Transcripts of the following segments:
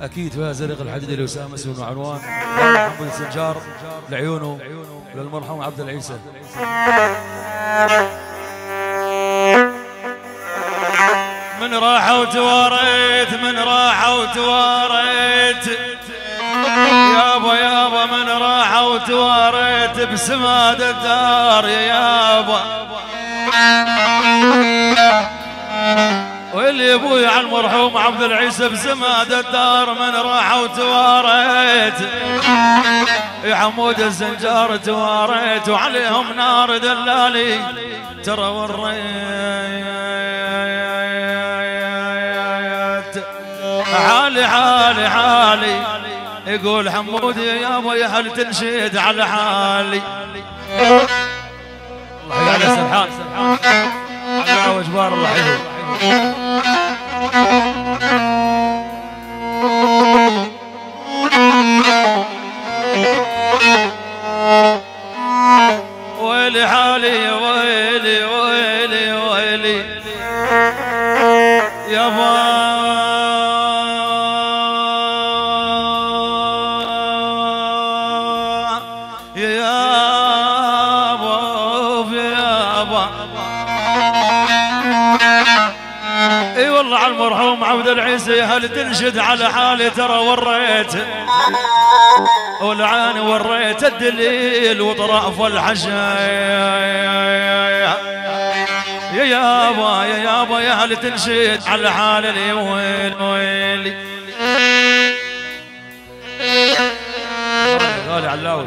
أكيد في زرق الحديدي لأسامة اسم عنوان. محمد السنجار لعيونه للمرحوم عبد العيسى. من راح وتواريت من راح وتواريت. يابا يابا من راح وتواريت بسماد الدار يا يابا أبوي على المرحوم عبد العيسى بسماد الدار من راح وتواريت. يا حمود الزنجار تواريت وعليهم نار دلالي. ترى وريت حالي حالي حالي. يقول حمود يا يابا يا هل تنشد على حالي. الله يعلى سرحان. الله وجبار الله حلو ويلي ويلي ويلي ويلي. عبد العيسى هل تنشد على حالي؟ ترى وريت والعاني وريت الدليل وطرف الحشا يا يابا يا يابا يا هل تنشد على حالي ويل ويلي غالي علاوي.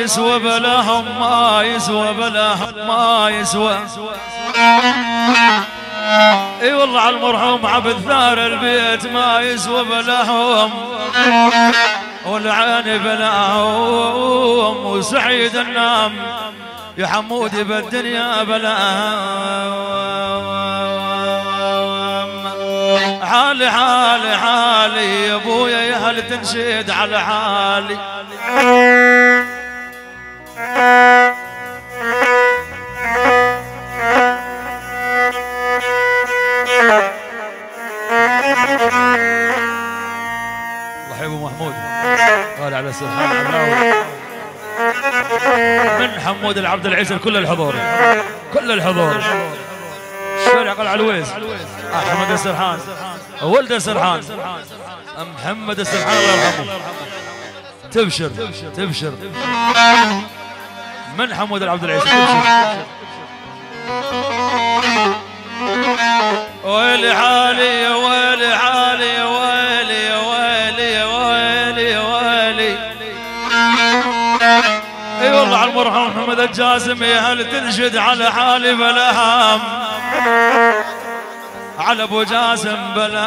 يسوى بلاهم ما يسوى بلاهم ما يسوى إي والله على المرحوم عبد ثار البيت ما يسوى بلاهم والعين بلاهم وسعيد النام يا حمود بالدنيا بلاهم حالي حالي حالي يا أبويا يا هل تنشد على حالي. قال على سبحان الله. من حمود العبد العيسى كل الحضور. كل الحضور. شارع قلع الويس أحمد السرحان. ولد السرحان. محمد السرحان الله يرحمه. تبشر. تبشر. من حمود العبد العيسى تبشر. ويلي المرحوم محمد الجاسم يا هل تنشد على حالي بلا هم على أبو جاسم بلا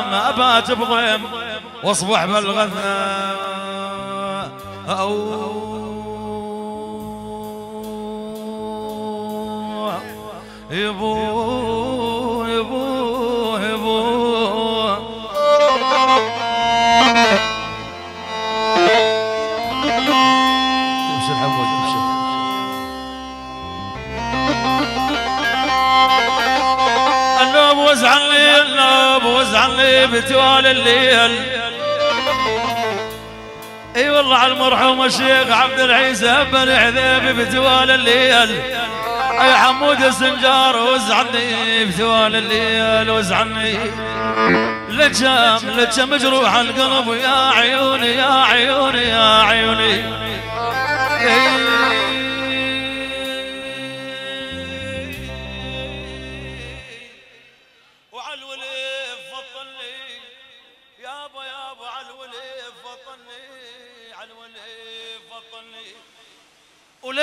هم ابات بضيم واصبح بالغثاء. أو يبو لي بتوال الليل. اي والله على المرحوم الشيخ عبد العيسى بن عذيب بتوال الليل. اي حمود السنجار وزعني بتوال الليل وزعني. لجام لجام مجروح القلب يا عيوني يا عيوني يا عيوني.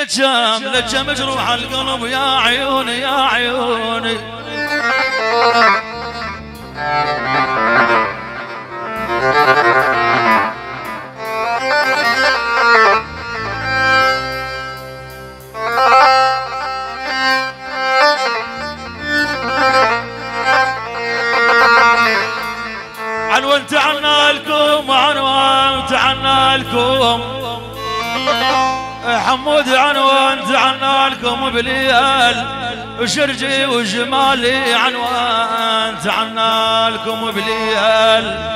ولجام لجام مجروح القلب يا عيوني يا عيوني. تعنا لكم بليال وشرجي وجمالي عنوان تعنا لكم بليال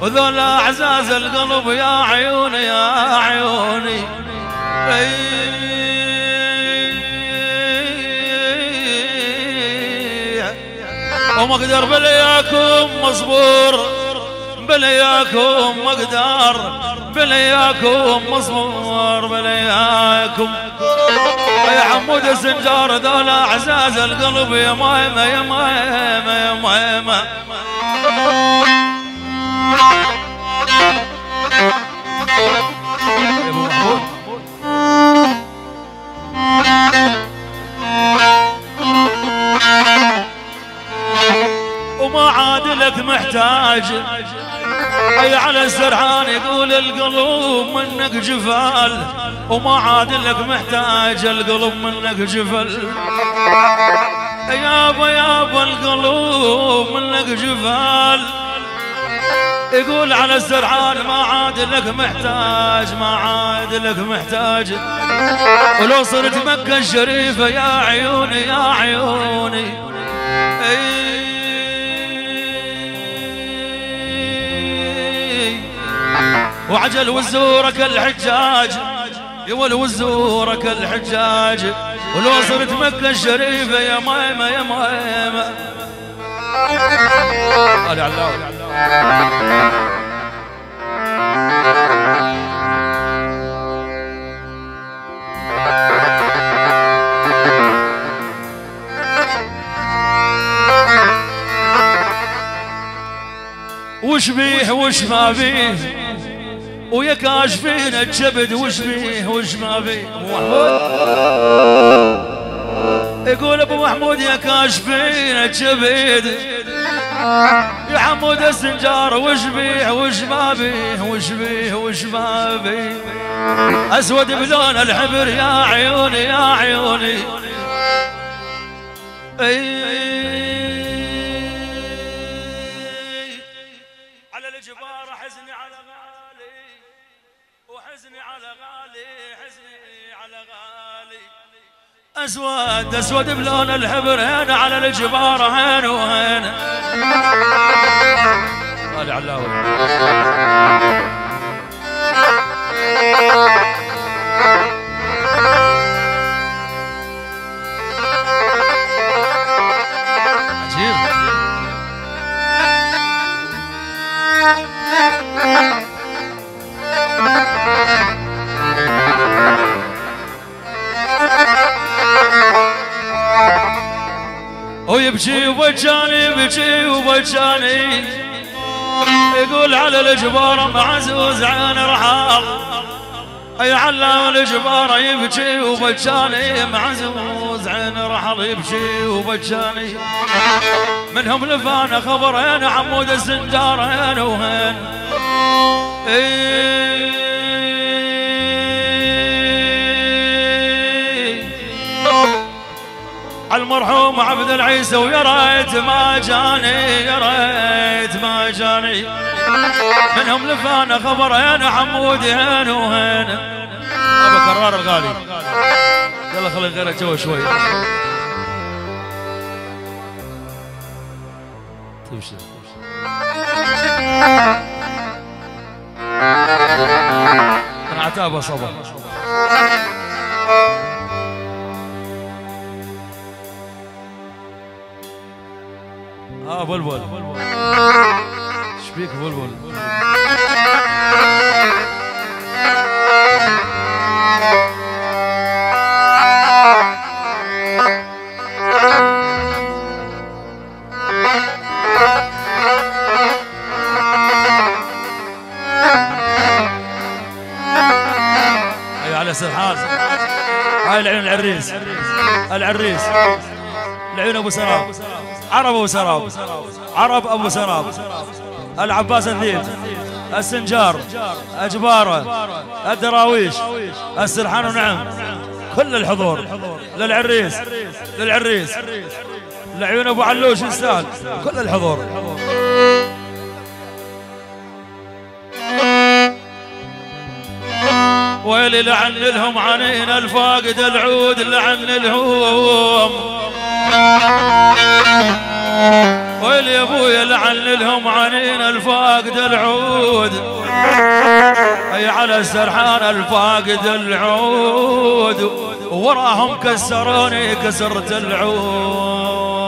وذول اعزاز القلب يا عيوني يا عيوني. وما أقدر بلياكم مصبور بلياكم ما أقدر بلياكم مصبور بلياكم حمود السنجار ذولا اعزاز القلب يا مايمه يا مايمه يا مايمه محتاج أي على السرحان يقول القلوب منك جفال وما عاد لك محتاج القلب منك جفل. يابا يابا القلوب منك جفال يقول على السرعان ما عاد لك محتاج ما عاد لك محتاج. ولو صرت مكة الشريفة يا عيوني يا عيوني. وعجل وزورك الحجاج يول وزورك الحجاج. ولو صرت مكة الشريفة يا مايمة يا مايمة. علي علاوي وش بيه وش ما بيه؟ ويا كاشفين الجبد؟ وش بيه وش ما بيه أبو محمود. يقول أبو محمود يا كاشفين الجبد؟ يا حمود السنجار وش بيه وش ما بيه وش بيه وش ما بيه أسود بلون الحبر يا عيوني يا عيوني. على على غالي. أسود أسود بلون الحبر هنا على الجبار هنا وهنا علي علاوي وبجاني يبكي وبجاني. يقول على الجبار معزوز عين رحال. أي علام الجبار يبكي وبجاني معزوز عين رحل يبكي وبجاني. منهم لفانا خبرين عمود السنجارين وهين المرحوم عبد العيسى ويا ريت ما جاني يا ريت ما جاني. منهم لفانا خبرين عمود هين وهين أبو كرار الغالي. يلا خلي غيرك جوا شوي. تمشي. أنا عتابه صبر آه بلبل إيش بيك بلبل اي على سرحان هاي العيون العريس. العريس. العيون أبو سراب عرب أبو سراب. عرب أبو سراب. العباس الثيب السنجار اجباره الدراويش السرحان ونعم كل الحضور. للعريس للعريس. لعيون أبو علوش السال كل الحضور. ويلي لعن لهم عنينا الفاقد العود لعن لهم. ويلي يا أبويا لعن لهم عنين الفاقد العود. أي على السرحان الفاقد العود. وراهم كسروني كسرت العود.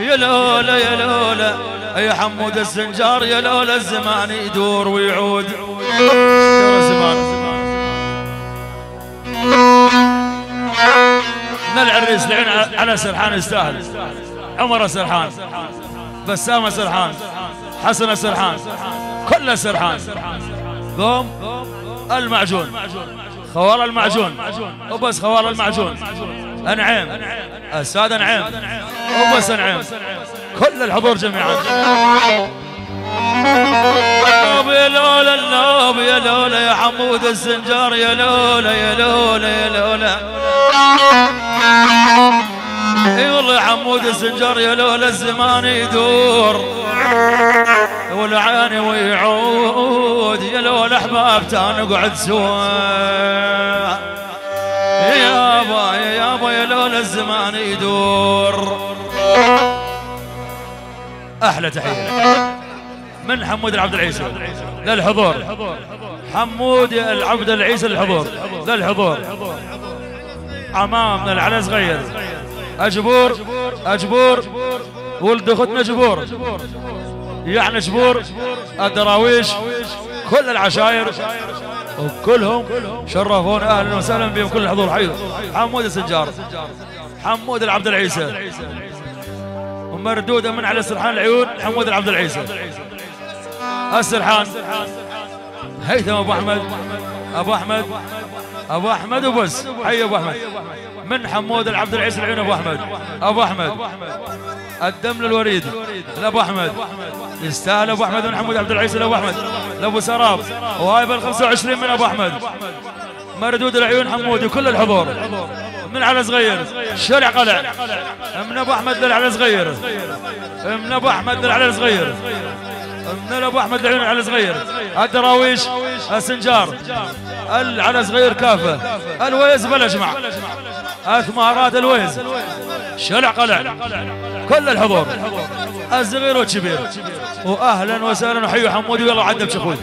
يا لولا يا لولا يا حمود السنجار يا لولا الزمان يدور ويعود. يا الزمان من العريس لعين على سرحان يستاهل. عمر سرحان بسامة سرحان حسن سرحان كل سرحان. قوم المعجون. خوار المعجون. وبس خوار المعجون. انعيم السادة انعيم وبس انعيم كل الحضور جميعا. يا لولا النوب يا لولا يا حمود السنجار يا لولا يا لولا يا لولا. إي والله يا حمود السنجار يا لولا الزمان يدور. والعاني ويعود. يا لولا أحباب نقعد سوا. يا يابا يا يابا يا لولا الزمان يدور. أحلى تحية. من حمود العبد العيسى؟ للحضور حمود العبد العيسى للحضور للحضور عمام العلى صغير. أجبور أجبور. ولد أختنا جبور. يعني جبور الدراويش كل العشاير وكلهم شرفونا. أهلا وسهلا بهم كل الحضور حي حمود السجار حمود العبد العيسى ومردودة من على سرحان العيون حمود العبد العيسى. السرحان هيثم أبو أحمد أبو أحمد أبو أحمد وبس. حي أبو أحمد. من حمود العبد العيسى العيون أبو أحمد. أبو أحمد. الدم للوريد. لأبو أحمد. يستاهل أبو أحمد من حمود عبد العيسى لأبو أحمد. لأبو سراب. وهاي بال 25 من أبو أحمد. مردود العيون حمود وكل الحضور. من على صغير. شرع قلع. من أبو أحمد للعلى صغير. من أبو أحمد للعلى صغير. من ابو أحمد العيون على صغير. الدراويش السنجار على صغير كافة. الويز بلا جمع أثمارات الويز. شلع قلع. كل الحضور. الصغير والكبير. واهلا وسهلا وحيوا حمودي. والله عدى بشخوي